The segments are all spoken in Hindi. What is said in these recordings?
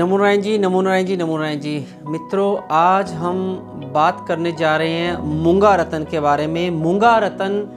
नमो नारायण जी, नमो नारायण जी, नमो नारायण जी। मित्रों, आज हम बात करने जा रहे हैं मूँगा रतन के बारे में। मूँगा रतन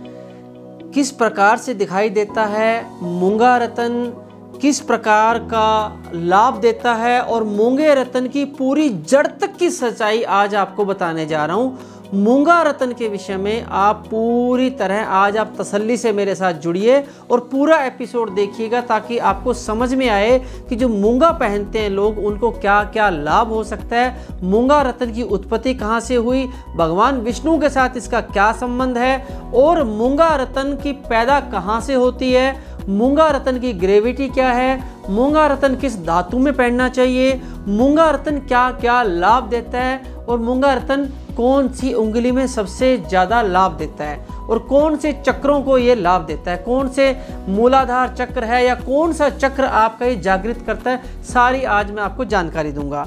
किस प्रकार से दिखाई देता है? मूँगा रतन किस प्रकार का लाभ देता है? और मूँगे रतन की पूरी जड़ तक की सच्चाई आज आपको बताने जा रहा हूँ। मूँगा रतन के विषय में आप पूरी तरह आज आप तसल्ली से मेरे साथ जुड़िए और पूरा एपिसोड देखिएगा ताकि आपको समझ में आए कि जो मूँगा पहनते हैं लोग, उनको क्या क्या लाभ हो सकता है, मूँगा रतन की उत्पत्ति कहाँ से हुई, भगवान विष्णु के साथ इसका क्या संबंध है, और मूँगा रतन की पैदा कहाँ से होती है, मूँगा रतन की ग्रेविटी क्या है, मूँगा रतन किस धातु में पहनना चाहिए, मूँगा रतन क्या क्या लाभ देता है और मूँगा रतन कौन सी उंगली में सबसे ज़्यादा लाभ देता है? और कौन से चक्रों को ये लाभ देता है? कौन से मूलाधार चक्र है या कौन सा चक्र आपका ये जागृत करता है? सारी आज मैं आपको जानकारी दूँगा।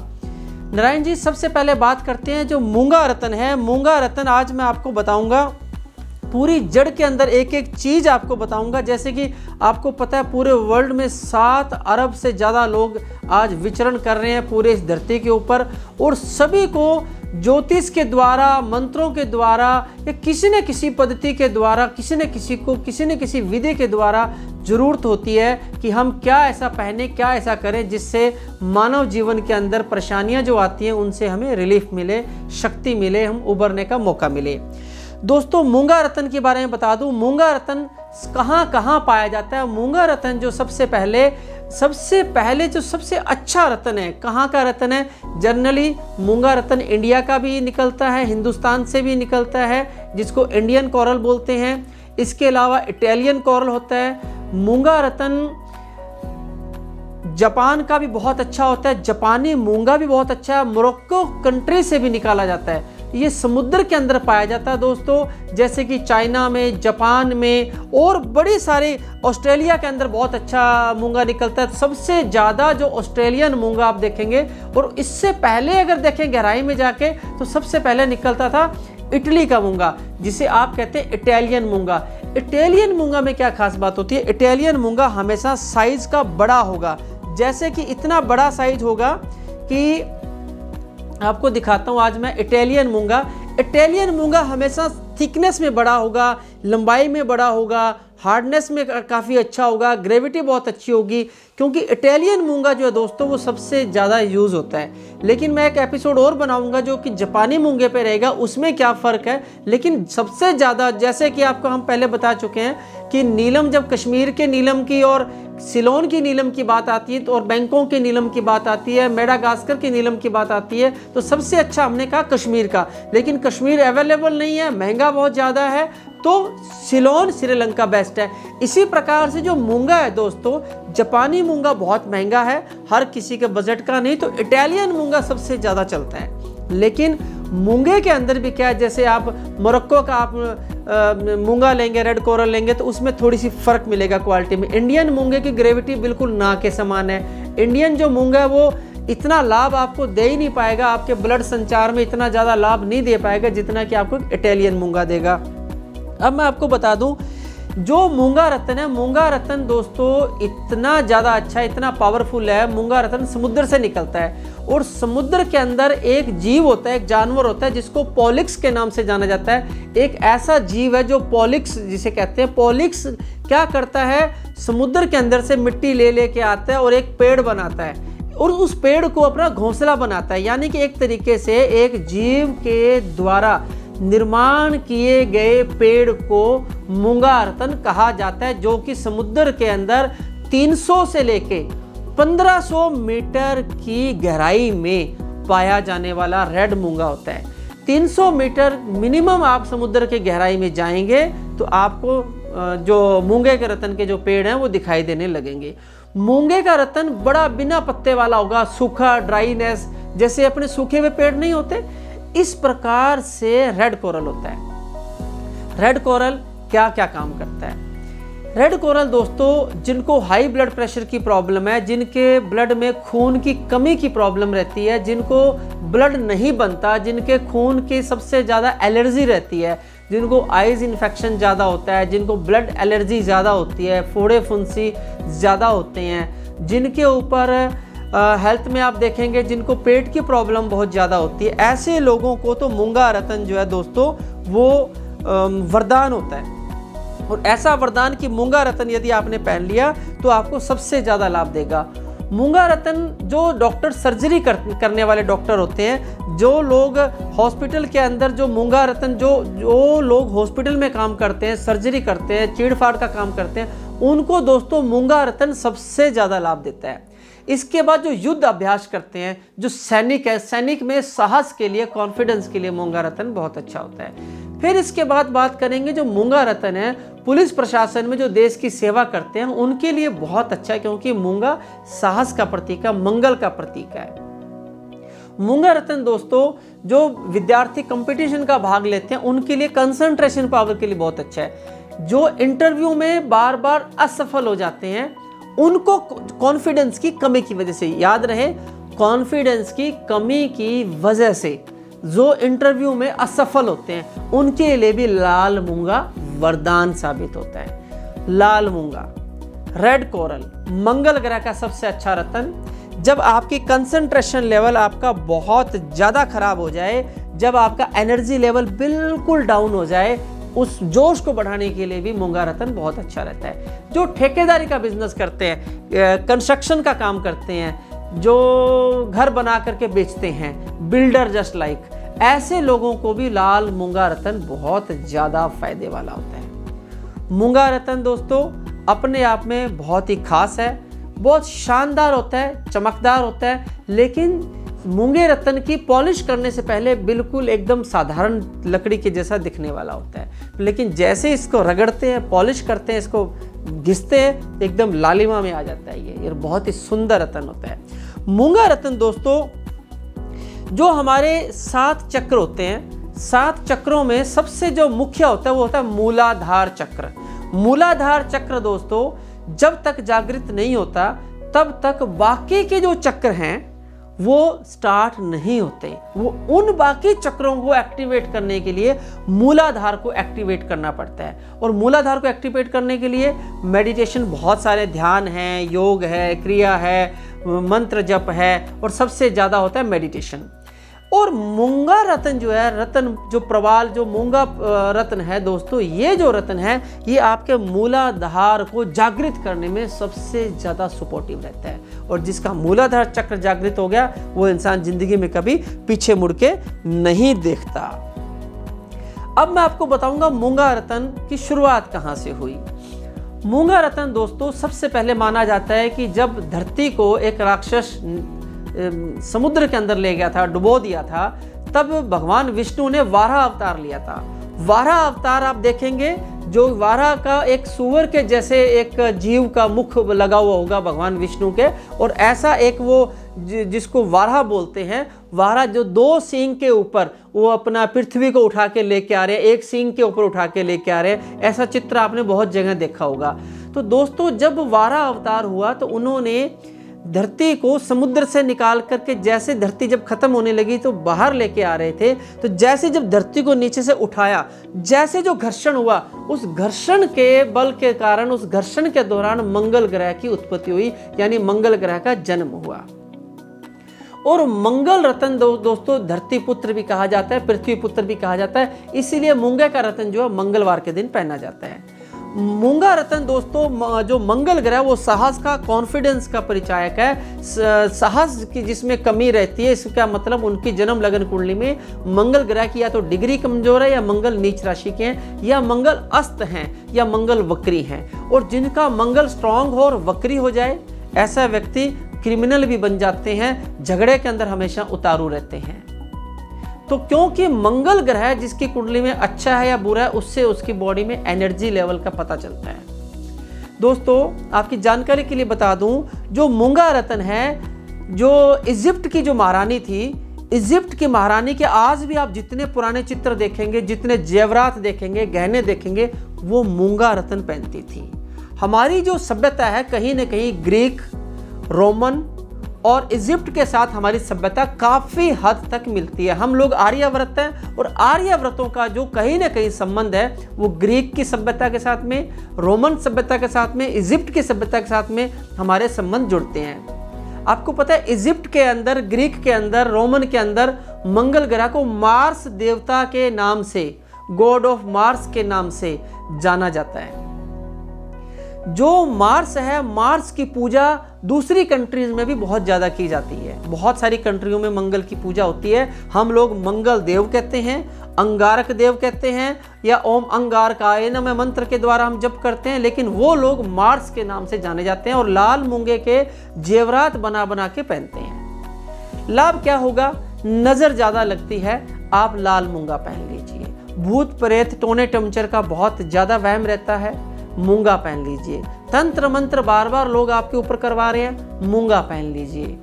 नारायण जी, सबसे पहले बात करते हैं जो मूँगा रतन है। मूँगा रतन आज मैं आपको बताऊँगा। पूरी जड़ के अंदर एक एक चीज़ आपको बताऊँगा। जैसे कि आपको पता है, पूरे वर्ल्ड में सात अरब से ज़्यादा लोग आज विचरण कर रहे हैं पूरे इस धरती के ऊपर। और सभी को ज्योतिष के द्वारा, मंत्रों के द्वारा, या किसी न किसी पद्धति के द्वारा, किसी न किसी को, किसी न किसी विधि के द्वारा ज़रूरत होती है कि हम क्या ऐसा पहने, क्या ऐसा करें, जिससे मानव जीवन के अंदर परेशानियाँ जो आती हैं, उनसे हमें रिलीफ मिले, शक्ति मिले, हम उबरने का मौका मिले। दोस्तों, मूँगा रतन के बारे में बता दूँ। मूँगा रतन कहाँ कहाँ पाया जाता है? मूँगा रतन जो सबसे पहले सबसे पहले जो सबसे अच्छा रतन है, कहाँ का रतन है? जनरली मूँगा रतन इंडिया का भी निकलता है, हिंदुस्तान से भी निकलता है, जिसको इंडियन कॉरल बोलते हैं। इसके अलावा इटालियन कॉरल होता है। मूँगा रतन जापान का भी बहुत अच्छा होता है। जापानी मूँगा भी बहुत अच्छा है। मोरक्को कंट्री से भी निकाला जाता है। ये समुद्र के अंदर पाया जाता है दोस्तों, जैसे कि चाइना में, जापान में और बड़े सारे ऑस्ट्रेलिया के अंदर बहुत अच्छा मूँगा निकलता है। सबसे ज़्यादा जो ऑस्ट्रेलियन मूँगा आप देखेंगे, और इससे पहले अगर देखें गहराई में जाके तो सबसे पहले निकलता था इटली का मूँगा, जिसे आप कहते हैं इटालियन मूँगा। इटालियन मूँगा में क्या खास बात होती है? इटालियन मूँगा हमेशा साइज़ का बड़ा होगा। जैसे कि इतना बड़ा साइज़ होगा कि आपको दिखाता हूँ, आज मैं इटालियन मूँगा। इटालियन मूँगा हमेशा थिकनेस में बड़ा होगा, लंबाई में बड़ा होगा हार्डनेस में काफ़ी अच्छा होगा ग्रेविटी बहुत अच्छी होगी, क्योंकि इटालियन मूँगा जो है दोस्तों, वो सबसे ज़्यादा यूज़ होता है। लेकिन मैं एक एपिसोड और बनाऊँगा जो कि जापानी मूँगे पे रहेगा, उसमें क्या फ़र्क है? लेकिन सबसे ज़्यादा, जैसे कि आपको हम पहले बता चुके हैं कि नीलम, जब कश्मीर के नीलम की और सिलोन की नीलम की बात आती है तो और बैंकों के नीलम की बात आती है, मेडागास्कर की नीलम की बात आती है तो सबसे अच्छा हमने कहा कश्मीर का। लेकिन कश्मीर अवेलेबल नहीं है, महँगा बहुत ज़्यादा है तो सिलोन श्रीलंका बेस्ट है। इसी प्रकार से जो मूँगा है दोस्तों, जापानी मूँगा बहुत महँगा है, हर किसी के बजट का नहीं तो इटालियन मूँगा सबसे ज़्यादा चलता है। लेकिन मूँगे के अंदर भी क्या है, जैसे आप मोरक्को का आप मूँगा लेंगे, रेड कोरल लेंगे तो उसमें थोड़ी सी फ़र्क मिलेगा क्वालिटी में। इंडियन मूँगे की ग्रेविटी बिल्कुल ना के समान है। इंडियन जो मूँगा है, वो इतना लाभ आपको दे ही नहीं पाएगा, आपके ब्लड संचार में इतना ज़्यादा लाभ नहीं दे पाएगा, जितना कि आपको इटालियन मूँगा देगा। अब मैं आपको बता दूँ, जो मूँगा रतन है, मूँगा रतन दोस्तों, इतना ज़्यादा अच्छा इतना पावरफुल है, मूँगा रतन समुद्र से निकलता है। और समुद्र के अंदर एक जीव होता है, एक जानवर होता है, जिसको पॉलिक्स के नाम से जाना जाता है। एक ऐसा जीव है जो पॉलिक्स, जिसे कहते हैं, पॉलिक्स क्या करता है? समुद्र के अंदर से मिट्टी ले लेके आता है और एक पेड़ बनाता है। और उस पेड़ को अपना घोंसला बनाता है। यानी कि एक तरीके से एक जीव के द्वारा निर्माण किए गए पेड़ को मूँगा रतन कहा जाता है, जो कि समुद्र के अंदर 300 से लेके 1500 मीटर की गहराई में पाया जाने वाला रेड मूँगा होता है। 300 मीटर मिनिमम आप समुद्र के गहराई में जाएँगे तो आपको जो मूँगे के रतन के जो पेड़ हैं, वो दिखाई देने लगेंगे। मूँगे का रतन बड़ा बिना पत्ते वाला होगा, सूखा ड्राईनेस जैसे अपने सूखे हुए पेड़ नहीं होते इस प्रकार से रेड कोरल होता है। रेड कोरल क्या क्या काम करता है? रेड कोरल दोस्तों, जिनको हाई ब्लड प्रेशर की प्रॉब्लम है, जिनके ब्लड में खून की कमी की प्रॉब्लम रहती है, जिनको ब्लड नहीं बनता, जिनके खून की सबसे ज़्यादा एलर्जी रहती है, जिनको आइज़ इन्फेक्शन ज़्यादा होता है, जिनको ब्लड एलर्जी ज़्यादा होती है फोड़े फुंसी ज़्यादा होते हैं, जिनके ऊपर हेल्थ में आप देखेंगे जिनको पेट की प्रॉब्लम बहुत ज़्यादा होती है ऐसे लोगों को तो मूँगा रतन जो है दोस्तों वो वरदान होता है। और ऐसा वरदान कि मूँगा रतन यदि आपने पहन लिया तो आपको सबसे ज़्यादा लाभ देगा। मूँगा रतन जो डॉक्टर सर्जरी कर, करने वाले डॉक्टर होते हैं जो लोग हॉस्पिटल के अंदर जो मूँगा रतन जो जो लोग हॉस्पिटल में काम करते हैं सर्जरी करते हैं चीड़फाड़ का काम करते हैं उनको दोस्तों मूँगा रतन सबसे ज़्यादा लाभ देता है। इसके बाद जो युद्ध अभ्यास करते हैं, जो सैनिक है, सैनिक में साहस के लिए कॉन्फिडेंस के लिए मूँगा रतन बहुत अच्छा होता है। फिर इसके बाद बात करेंगे जो मूँगा रतन है, पुलिस प्रशासन में जो देश की सेवा करते हैं, उनके लिए बहुत अच्छा है, क्योंकि मूँगा साहस का प्रतीक है, मंगल का प्रतीक है। मूँगा रतन दोस्तों, जो विद्यार्थी कंपटीशन का भाग लेते हैं, उनके लिए कंसंट्रेशन पावर के लिए बहुत अच्छा है। जो इंटरव्यू में बार बार असफल हो जाते हैं उनको कॉन्फिडेंस की कमी की वजह से। याद रहे कॉन्फिडेंस की कमी की वजह से जो इंटरव्यू में असफल होते हैं, उनके लिए भी लाल मूँगा वरदान साबित होता है। लाल मूँगा रेड कोरल मंगल ग्रह का सबसे अच्छा रतन। जब आपकी कंसंट्रेशन लेवल आपका बहुत ज़्यादा खराब हो जाए, जब आपका एनर्जी लेवल बिल्कुल डाउन हो जाए उस जोश को बढ़ाने के लिए भी मूँगा रतन बहुत अच्छा रहता है। जो ठेकेदारी का बिज़नेस करते हैं कंस्ट्रक्शन का काम करते हैं, जो घर बना करके बेचते हैं बिल्डर जस्ट लाइक ऐसे लोगों को भी लाल मूँगा रतन बहुत ज़्यादा फ़ायदे वाला होता है। मूँगा रतन दोस्तों, अपने आप में बहुत ही खास है, बहुत शानदार होता है, चमकदार होता है, लेकिन मूँगे रतन की पॉलिश करने से पहले बिल्कुल एकदम साधारण लकड़ी के जैसा दिखने वाला होता है। लेकिन जैसे इसको रगड़ते हैं, पॉलिश करते हैं, इसको घिसते हैं एकदम लालिमा में आ जाता है ये। ये बहुत ही सुंदर रतन होता है। मूँगा रतन दोस्तों, जो हमारे सात चक्र होते हैं, सात चक्रों में सबसे जो मुख्य होता है, वो होता है मूलाधार चक्र। मूलाधार चक्र दोस्तों, जब तक जागृत नहीं होता, तब तक बाकी के जो चक्र हैं वो स्टार्ट नहीं होते। वो उन बाकी चक्रों को एक्टिवेट करने के लिए मूलाधार को एक्टिवेट करना पड़ता है। और मूलाधार को एक्टिवेट करने के लिए मेडिटेशन बहुत सारे ध्यान हैं, योग है, क्रिया है, मंत्र जप है, और सबसे ज़्यादा होता है मेडिटेशन और मूँगा रतन जो है, रतन जो प्रवाल, जो मूँगा रतन है दोस्तों, ये जो रतन है, ये आपके मूलाधार को जागृत करने में सबसे ज़्यादा सपोर्टिव रहता है। और जिसका मूलाधार चक्र जागृत हो गया, वो इंसान ज़िंदगी में कभी पीछे मुड़ के नहीं देखता। अब मैं आपको बताऊँगा मूँगा रतन की शुरुआत कहाँ से हुई। मूँगा रतन दोस्तों, सबसे पहले माना जाता है कि जब धरती को एक राक्षस समुद्र के अंदर ले गया था, डुबो दिया था, तब भगवान विष्णु ने वारा अवतार लिया था। वारा अवतार आप देखेंगे, जो वारा का एक सुअर के जैसे एक जीव का मुख लगा हुआ होगा भगवान विष्णु के, और ऐसा एक वो जिसको वारा बोलते हैं, वारा जो दो सींग के ऊपर, वो अपना पृथ्वी को उठा के लेके आ रहे हैं, एक सींग के ऊपर उठा के लेके आ रहे हैं, ऐसा चित्र आपने बहुत जगह देखा होगा। तो दोस्तों, जब वारा अवतार हुआ तो उन्होंने धरती को समुद्र से निकाल करके जैसे धरती जब खत्म होने लगी तो बाहर लेके आ रहे थे तो जैसे जब धरती को नीचे से उठाया जैसे जो घर्षण हुआ उस घर्षण के बल के कारण उस घर्षण के दौरान मंगल ग्रह की उत्पत्ति हुई यानी मंगल ग्रह का जन्म हुआ। और मंगल रतन दो, दोस्तों धरती पुत्र भी कहा जाता है पृथ्वी पुत्र भी कहा जाता है इसीलिए मूँगे का रतन जो है मंगलवार के दिन पहना जाता है। मूँगा रतन दोस्तों जो मंगल ग्रह, वो साहस का कॉन्फिडेंस का परिचायक है। साहस की जिसमें कमी रहती है, इसका मतलब उनकी जन्म लगन कुंडली में मंगल ग्रह की या तो डिग्री कमज़ोर है या मंगल नीच राशि के हैं, या मंगल अस्त हैं, या मंगल वक्री हैं। और जिनका मंगल स्ट्रांग हो और वक्री हो जाए, ऐसा व्यक्ति क्रिमिनल भी बन जाते हैं, झगड़े के अंदर हमेशा उतारू रहते हैं। तो क्योंकि मंगल ग्रह जिसकी कुंडली में अच्छा है या बुरा है, उससे उसकी बॉडी में एनर्जी लेवल का पता चलता है। दोस्तों, आपकी जानकारी के लिए बता दूँ, जो मूँगा रतन है, जो इजिप्ट की जो महारानी थी, इजिप्ट की महारानी के आज भी आप जितने पुराने चित्र देखेंगे, जितने जेवरात देखेंगे, गहने देखेंगे, वो मूँगा रतन पहनती थी। हमारी जो सभ्यता है, कहीं ना कहीं ग्रीक रोमन और इजिप्ट के साथ हमारी सभ्यता काफ़ी हद तक मिलती है। हम लोग आर्यव्रत हैं और आर्यव्रतों का जो कहीं ना कहीं संबंध है, वो ग्रीक की सभ्यता के साथ में, रोमन सभ्यता के साथ में, इजिप्ट की सभ्यता के साथ में हमारे संबंध जुड़ते हैं। आपको पता है, इजिप्ट के अंदर, ग्रीक के अंदर, रोमन के अंदर मंगल ग्रह को मार्स देवता के नाम से, गॉड ऑफ़ मार्स के नाम से जाना जाता है। जो मार्स है, मार्स की पूजा दूसरी कंट्रीज़ में भी बहुत ज़्यादा की जाती है। बहुत सारी कंट्रियों में मंगल की पूजा होती है। हम लोग मंगल देव कहते हैं, अंगारक देव कहते हैं, या ओम अंगारकायन में मंत्र के द्वारा हम जप करते हैं, लेकिन वो लोग मार्स के नाम से जाने जाते हैं और लाल मूँगे के जेवरात बना बना के पहनते हैं। लाभ क्या होगा? नज़र ज़्यादा लगती है, आप लाल मूँगा पहन लीजिए। भूत प्रेत टोने टमचर का बहुत ज़्यादा वहम रहता है। मूँगा पहन लीजिए। तंत्र मंत्र बार बार लोग आपके ऊपर करवा रहे हैं, मूँगा पहन लीजिए।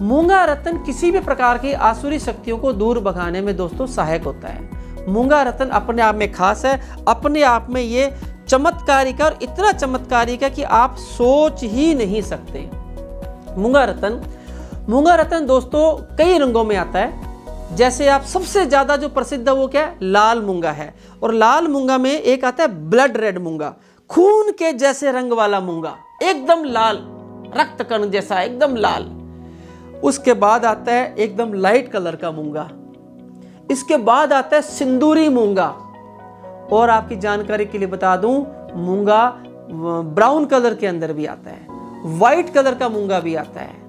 मूँगा रतन किसी भी प्रकार की आसुरी शक्तियों को दूर भगाने में दोस्तों सहायक होता है। मूँगा रतन अपने आप में खास है, अपने आप में ये चमत्कारिक और इतना चमत्कारिक है कि आप सोच ही नहीं सकते। मूँगा रतन मूँगा रतन दोस्तों कई रंगों में आता है। जैसे आप सबसे ज़्यादा जो प्रसिद्ध है वो क्या है? लाल मूँगा है। और लाल मूँगा में एक आता है ब्लड रेड मूँगा। खून के जैसे रंग वाला मूँगा, एकदम लाल रक्त कण जैसा, एकदम लाल। उसके बाद आता है एकदम लाइट कलर का मूँगा। इसके बाद आता है सिंदूरी मूँगा। और आपकी जानकारी के लिए बता दूँ, मूँगा ब्राउन कलर के अंदर भी आता है। व्हाइट कलर का मूँगा भी आता है।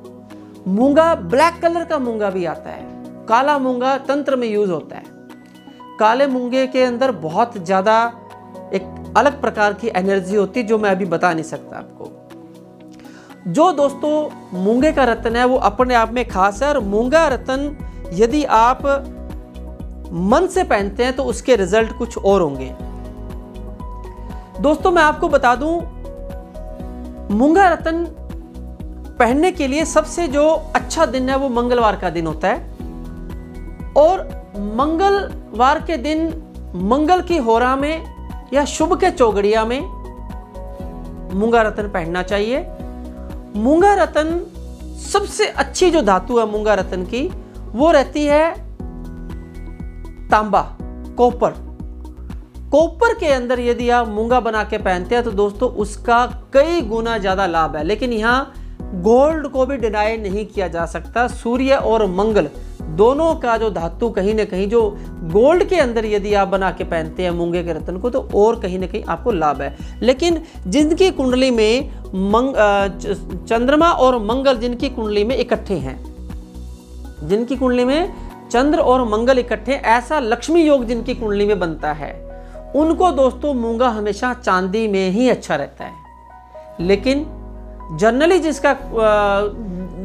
मूँगा ब्लैक कलर का मूँगा भी आता है। काला मूँगा तंत्र में यूज़ होता है। काले मूँगे के अंदर बहुत ज़्यादा अलग प्रकार की एनर्जी होती है जो मैं अभी बता नहीं सकता आपको। जो दोस्तों, मूँगे का रतन है, वो अपने आप में खास है और मूँगा रतन यदि आप मन से पहनते हैं तो उसके रिज़ल्ट कुछ और होंगे। दोस्तों, मैं आपको बता दूँ, मूँगा रतन पहनने के लिए सबसे जो अच्छा दिन है वो मंगलवार का दिन होता है। और मंगलवार के दिन मंगल की होरा में या शुभ के चौगड़िया में मूँगा रतन पहनना चाहिए। मूँगा रतन सबसे अच्छी जो धातु है मूँगा रतन की, वो रहती है तांबा, कॉपर। कॉपर के अंदर यदि आप मूँगा बना के पहनते हैं तो दोस्तों उसका कई गुना ज़्यादा लाभ है। लेकिन यहाँ गोल्ड को भी डिनाई नहीं किया जा सकता। सूर्य और मंगल दोनों का जो धातु कहीं ना कहीं जो गोल्ड के अंदर यदि आप बना के पहनते हैं मूँगे के रत्न को तो और कहीं ना कहीं आपको लाभ है। लेकिन जिनकी कुंडली में मंग चंद्रमा और मंगल जिनकी कुंडली में इकट्ठे हैं, जिनकी कुंडली में चंद्र और मंगल इकट्ठे ऐसा लक्ष्मी योग जिनकी कुंडली में बनता है, उनको दोस्तों मूँगा हमेशा चांदी में ही अच्छा रहता है। लेकिन जनरली जिसका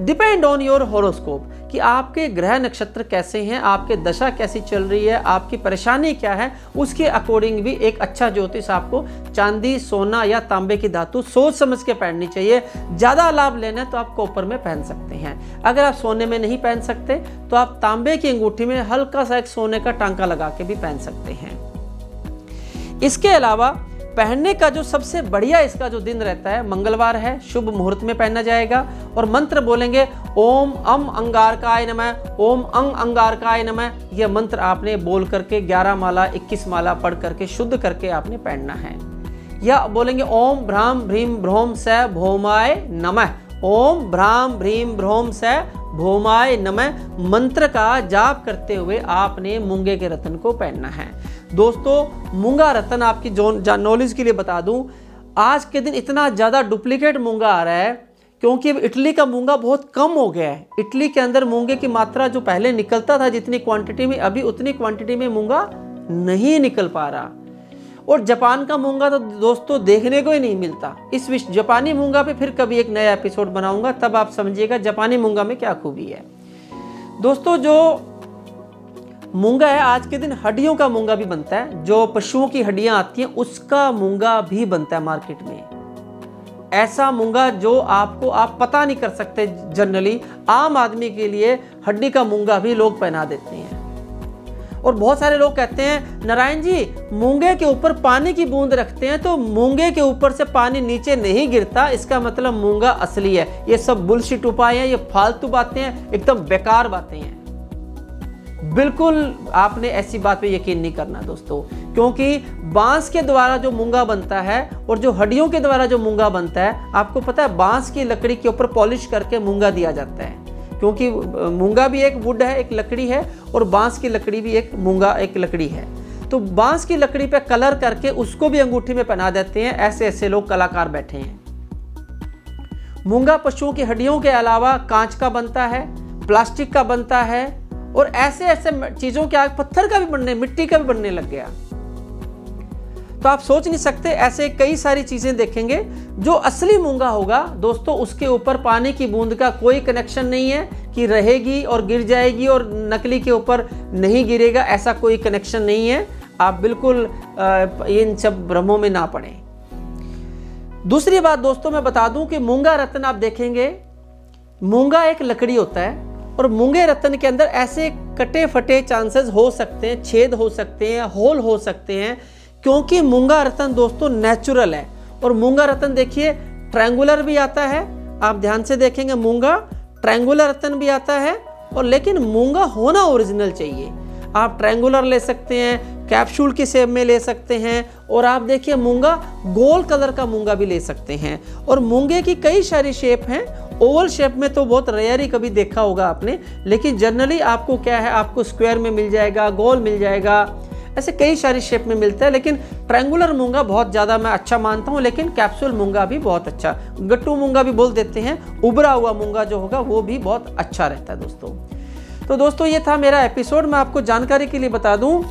डिपेंड ऑन योर होरोस्कोप कि आपके ग्रह नक्षत्र कैसे हैं, आपके दशा कैसी चल रही है, आपकी परेशानी क्या है, उसके अकॉर्डिंग भी एक अच्छा ज्योतिष आपको चांदी, सोना या तांबे की धातु सोच समझ के पहननी चाहिए। ज़्यादा लाभ लेना है तो आप कॉपर में पहन सकते हैं। अगर आप सोने में नहीं पहन सकते तो आप तांबे की अंगूठी में हल्का सा एक सोने का टांका लगा के भी पहन सकते हैं। इसके अलावा पहनने का जो सबसे बढ़िया इसका जो दिन रहता है, मंगलवार है, शुभ मुहूर्त में पहना जाएगा और मंत्र बोलेंगे, ओम अम अंगारकाय नमः, ओम अंग अंगारकाय नमः। यह मंत्र आपने बोल करके 11 माला 21 माला पढ़ करके, शुद्ध करके आपने पहनना है। या बोलेंगे, ओम भ्राम भ्रीम भ्रोम स भोमाय नमः। ओम भ्राम भ्रीम भ्रोम स भोमाय नमः मंत्र का जाप करते हुए आपने मूँगे के रतन को पहनना है। दोस्तों, मूँगा रतन आपकी जो नॉलेज के लिए बता दूँ, आज के दिन इतना ज़्यादा डुप्लीकेट मूँगा आ रहा है, क्योंकि अब इटली का मूँगा बहुत कम हो गया है। इटली के अंदर मूँगे की मात्रा जो पहले निकलता था जितनी क्वांटिटी में, अभी उतनी क्वांटिटी में मूँगा नहीं निकल पा रहा। और जापान का मूँगा तो दोस्तों देखने को ही नहीं मिलता। इस विश्व जापानी मूँगा पे फिर कभी एक नया एपिसोड बनाऊँगा, तब आप समझिएगा जापानी मूँगा में क्या खूबी है। दोस्तों जो मूँगा है, आज के दिन हड्डियों का मूँगा भी बनता है, जो पशुओं की हड्डियाँ आती हैं, उसका मूँगा भी बनता है मार्केट में। ऐसा मूँगा जो आपको, आप पता नहीं कर सकते, जनरली आम आदमी के लिए हड्डी का मूँगा भी लोग पहना देते हैं। और बहुत सारे लोग कहते हैं, नारायण जी, मूँगे के ऊपर पानी की बूंद रखते हैं तो मूँगे के ऊपर से पानी नीचे नहीं गिरता, इसका मतलब मूँगा असली है। ये सब बुलशिट उपाय हैं, ये फालतू बातें हैं, एकदम बेकार बातें हैं। बिल्कुल आपने ऐसी बात पे यकीन नहीं करना दोस्तों, क्योंकि बाँस के द्वारा जो मूँगा बनता है और जो हड्डियों के द्वारा जो मूँगा बनता है, आपको पता है बाँस की लकड़ी के ऊपर पॉलिश करके मूँगा दिया जाता है। क्योंकि मूँगा भी एक वुड है, एक लकड़ी है, और बाँस की लकड़ी भी एक मूँगा, एक लकड़ी है। तो बाँस की लकड़ी पे कलर करके उसको भी अंगूठी में पहना देते हैं, ऐसे ऐसे लोग कलाकार बैठे हैं। मूँगा पशुओं की हड्डियों के अलावा कांच का बनता है, प्लास्टिक का बनता है, और ऐसे ऐसे चीज़ों के आग पत्थर का भी बनने, मिट्टी का भी बनने लग गया। तो आप सोच नहीं सकते, ऐसे कई सारी चीज़ें देखेंगे, जो असली मूँगा होगा, दोस्तों, उसके ऊपर पानी की बूंद का कोई कनेक्शन नहीं है कि रहेगी और गिर जाएगी और नकली के ऊपर नहीं गिरेगा, ऐसा कोई कनेक्शन नहीं है। आप बिल्कुल इन सब भ्रमों में ना पड़े। दूसरी बात दोस्तों, मैं बता दूँ कि मूँगा रत्न आप देखेंगे, मूँगा एक लकड़ी होता है और मूँगे रत्न के अंदर ऐसे कटे फटे चांसेस हो सकते हैं, छेद हो सकते हैं, होल हो सकते हैं क्योंकि मूँगा रतन दोस्तों नेचुरल है। और मूँगा रतन देखिए ट्रैंगुलर भी आता है, आप ध्यान से देखेंगे मूँगा ट्रैंगुलर रतन भी आता है, और लेकिन मूँगा होना ओरिजिनल चाहिए। आप ट्रैंगुलर ले सकते हैं कैप्सूल की शेप में ले सकते हैं, और आप देखिए मूँगा गोल कलर का मूँगा भी ले सकते हैं। और मूँगे की कई सारी शेप हैं ओवल शेप में तो बहुत रेयर ही कभी देखा होगा आपने, लेकिन जनरली आपको क्या है, आपको स्क्वायर में मिल जाएगा, गोल मिल जाएगा। ऐसे कई सारे शेप में मिलते हैं, लेकिन ट्रैंगुलर मूँगा बहुत ज़्यादा मैं अच्छा मानता हूँ, लेकिन कैप्सूल मूँगा भी बहुत अच्छा। गट्टू मूँगा भी बोल देते हैं, उभरा हुआ मूँगा जो होगा, वो भी बहुत अच्छा रहता है दोस्तों। तो दोस्तों, ये था मेरा एपिसोड मैं आपको जानकारी के लिए बता दूँ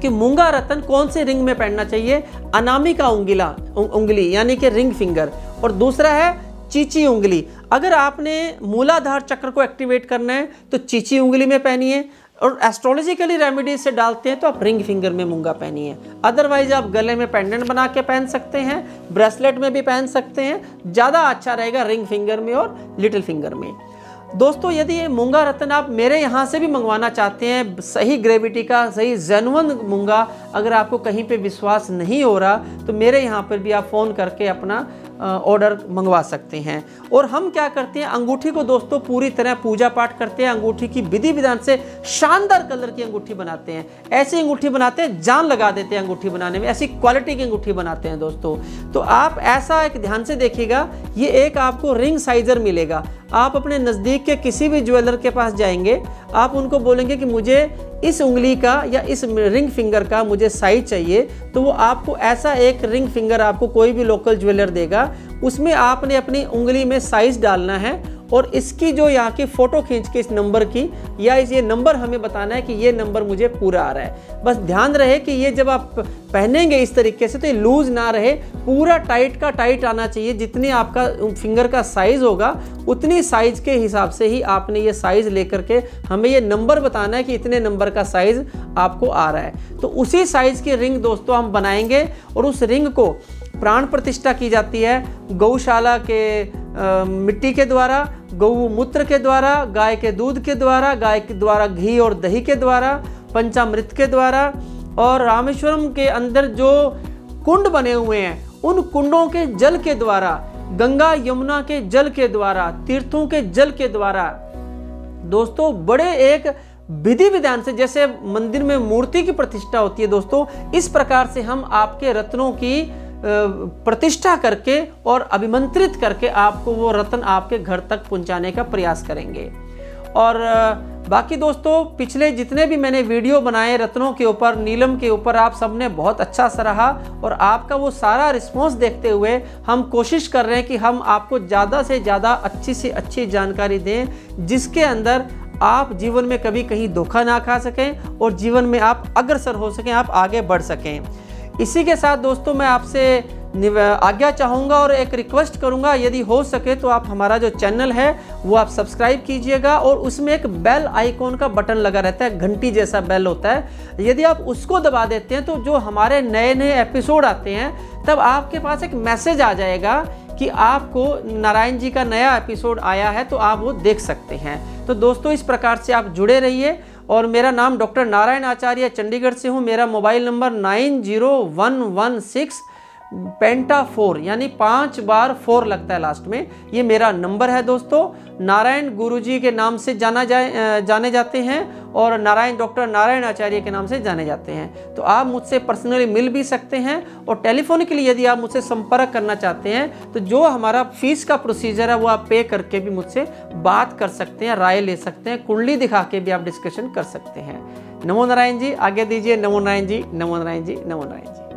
कि मूँगा रतन कौन से रिंग में पहनना चाहिए? अनामी का उंगला उंगली, यानी कि रिंग फिंगर और दूसरा है, चीची उंगली। अगर आपने मूलाधार चक्र को एक्टिवेट करना है तो चीची उंगली में पहनिए। और एस्ट्रोलॉजिकली रेमेडीज से डालते हैं तो आप रिंग फिंगर में मूँगा पहनिए। अदरवाइज़ आप गले में पेंडेंट बना के पहन सकते हैं ब्रेसलेट में भी पहन सकते हैं, ज़्यादा अच्छा रहेगा रिंग फिंगर में और लिटिल फिंगर में। दोस्तों, यदि ये मूँगा रत्न आप मेरे यहाँ से भी मंगवाना चाहते हैं, सही ग्रेविटी का, सही जेनवन मूँगा अगर आपको कहीं पे विश्वास नहीं हो रहा तो मेरे यहाँ पर भी आप फ़ोन करके अपना ऑर्डर मंगवा सकते हैं। और हम क्या करते हैं, अंगूठी को दोस्तों पूरी तरह पूजा पाठ करते हैं, अंगूठी की विधि विधान से शानदार कलर की अंगूठी बनाते हैं। ऐसी अंगूठी बनाते हैं, जान लगा देते हैं अंगूठी बनाने में, ऐसी क्वालिटी की अंगूठी बनाते हैं दोस्तों। तो आप ऐसा एक ध्यान से देखिएगा, ये एक आपको रिंग साइजर मिलेगा। आप अपने नज़दीक के किसी भी ज्वेलर के पास जाएँगे, आप उनको बोलेंगे कि मुझे इस उंगली का या इस रिंग फिंगर का मुझे साइज़ चाहिए तो वो आपको ऐसा एक रिंग फिंगर आपको कोई भी लोकल ज्वेलर देगा। उसमें आपने अपनी उंगली में साइज़ डालना है और इसकी जो यहाँ की फ़ोटो खींच के इस नंबर की या इस ये नंबर हमें बताना है कि ये नंबर मुझे पूरा आ रहा है। बस ध्यान रहे कि ये जब आप पहनेंगे इस तरीके से तो ये लूज ना रहे, पूरा टाइट का टाइट आना चाहिए। जितनी आपका फिंगर का साइज़ होगा, उतनी साइज़ के हिसाब से ही आपने ये साइज़ लेकर के हमें ये नंबर बताना है कि इतने नंबर का साइज़ आपको आ रहा है। तो उसी साइज़ की रिंग दोस्तों हम बनाएँगे और उस रिंग को प्राण प्रतिष्ठा की जाती है। गौशाला के आ, मिट्टी के द्वारा गौ मूत्र के द्वारा गाय के दूध के द्वारा गाय के द्वारा घी और दही के द्वारा पंचामृत के द्वारा और रामेश्वरम के अंदर जो कुंड बने हुए हैं उन कुंडों के जल के द्वारा गंगा यमुना के जल के द्वारा तीर्थों के जल के द्वारा दोस्तों बड़े एक विधि विधान से जैसे मंदिर में मूर्ति की प्रतिष्ठा होती है दोस्तों इस प्रकार से हम आपके रत्नों की प्रतिष्ठा करके और अभिमंत्रित करके आपको वो रत्न आपके घर तक पहुँचाने का प्रयास करेंगे। और बाकी दोस्तों, पिछले जितने भी मैंने वीडियो बनाए रत्नों के ऊपर, नीलम के ऊपर, आप सबने बहुत अच्छा सराहा और आपका वो सारा रिस्पॉन्स देखते हुए हम कोशिश कर रहे हैं कि हम आपको ज़्यादा से ज़्यादा अच्छी से अच्छी जानकारी दें, जिसके अंदर आप जीवन में कभी कहीं धोखा ना खा सकें और जीवन में आप अग्रसर हो सकें, आप आगे बढ़ सकें। इसी के साथ दोस्तों मैं आपसे आज्ञा चाहूँगा और एक रिक्वेस्ट करूँगा, यदि हो सके तो आप हमारा जो चैनल है, वो आप सब्सक्राइब कीजिएगा और उसमें एक बेल आइकॉन का बटन लगा रहता है, घंटी जैसा बेल होता है। यदि आप उसको दबा देते हैं तो जो हमारे नए नए एपिसोड आते हैं, तब आपके पास एक मैसेज आ जाएगा कि आपको नारायण जी का नया एपिसोड आया है तो आप वो देख सकते हैं। तो दोस्तों, इस प्रकार से आप जुड़े रहिए। और मेरा नाम डॉक्टर नारायण आचार्य, चंडीगढ़ से हूँ। मेरा mobile number nine zero one one six penta four यानी पाँच बार फोर लगता है लास्ट में। ये मेरा नंबर है दोस्तों। नारायण गुरुजी के नाम से जाना जाए जाने जाते हैं और नारायण, डॉक्टर नारायण आचार्य के नाम से जाने जाते हैं। तो आप मुझसे पर्सनली मिल भी सकते हैं और टेलीफोनिकली यदि आप मुझसे संपर्क करना चाहते हैं तो जो हमारा फ़ीस का प्रोसीजर है, वो आप पे करके भी मुझसे बात कर सकते हैं, राय ले सकते हैं, कुंडली दिखा के भी आप डिस्कशन कर सकते हैं। नमो नारायण जी, आगे दीजिए। नमो नारायण जी, नमो नारायण जी, नमो नारायण जी।